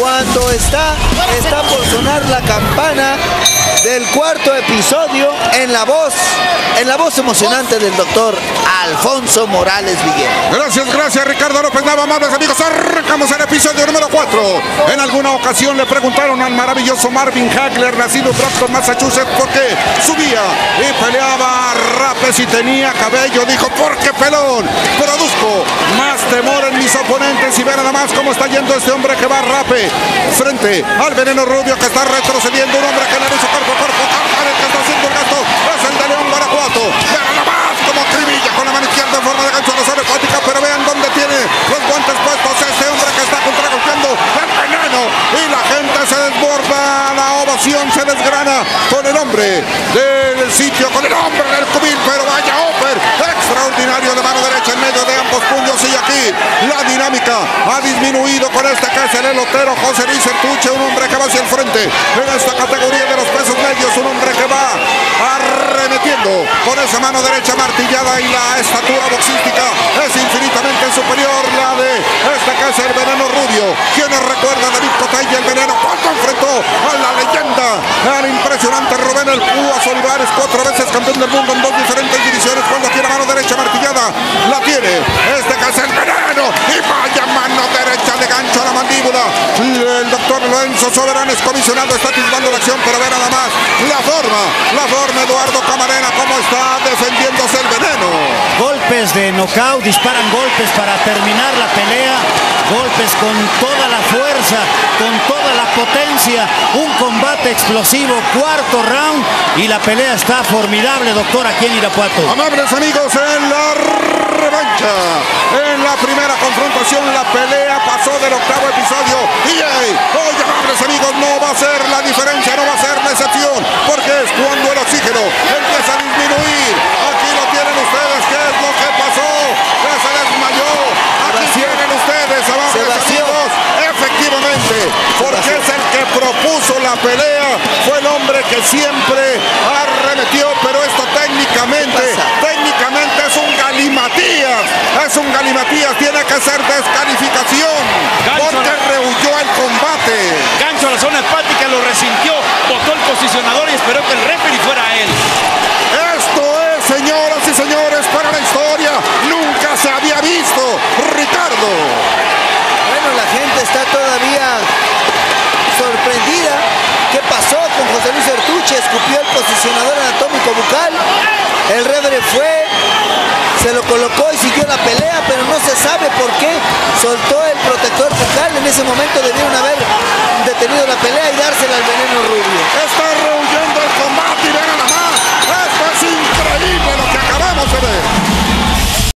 cuando está, está por sonar la campana del cuarto episodio en la voz, en la voz emocionante del doctor Alfonso Morales Viguera. Gracias, gracias Ricardo López Nava, amables amigos. Arrancamos el episodio número 4. En alguna ocasión le preguntaron al maravilloso Marvin Hagler, nacido en Brockton, Massachusetts, por qué subía y peleaba rapes y tenía cabello. Dijo, porque pelón, produzco más temor en mis oponentes y ve nada más cómo está yendo este hombre que va rape frente al veneno rubio que está retrocediendo, un hombre que le hizo cuerpo a cuerpo, la ovación se desgrana con el hombre del sitio, con el hombre del cubil, pero vaya Oper, extraordinario de mano derecha en medio de ambos puños y aquí la dinámica ha disminuido con este que es el elotero José Luis Sertuche, un hombre que va hacia el frente en esta categoría de los pesos medios, un hombre que va arremetiendo con esa mano derecha martillada y la estatura boxística es infinitamente superior la de este que es el veneno rubio. ¿Quiénes recuerdan a David Cotay y el veneno cuando enfrentó a la leyenda, al impresionante Rubén el Púas Olivares, cuatro veces campeón del mundo en dos diferentes divisiones cuando la mano derecha martillada la tiene este que es el veneno y vaya mano derecha de gancho a la mandíbula. Doctor Lorenzo Soberano es comisionado, está atisbando la acción, pero ve nada más la forma, la forma Eduardo Camarena, cómo está defendiéndose el veneno. Golpes de knockout, disparan golpes para terminar la pelea, golpes con toda la fuerza, con toda la potencia, un combate explosivo, cuarto round y la pelea está formidable, doctor, aquí en Irapuato. Amables amigos, en la en la primera confrontación, la pelea pasó del octavo episodio y hey, oye, amables amigos, no va a ser la diferencia, no va a ser la excepción, porque es cuando el oxígeno empieza a disminuir. Aquí lo tienen ustedes, ¿qué es lo que pasó? Que se desmayó. Aquí tienen ustedes, amables amigos, efectivamente, porque es el que propuso la pelea, fue el hombre que siempre arremetió, pero esto técnicamente, técnicamente es un galimatías, es un galimatías, tiene que ser descalificación, porque rehuyó el combate. Gancho a la zona hepática, lo resintió, botó el posicionador y esperó que el referee fuera a él. Esto es, señoras y señores, para la historia, nunca se había visto, Ricardo. Bueno, la gente está todavía sorprendida. ¿Qué pasó con José Luis Ertuche? Escupió el posicionador anatómico bucal. El rebre fue, se lo colocó y siguió la pelea, pero no se sabe por qué soltó el protector focal. En ese momento debieron haber detenido la pelea y dársela al veneno rubio.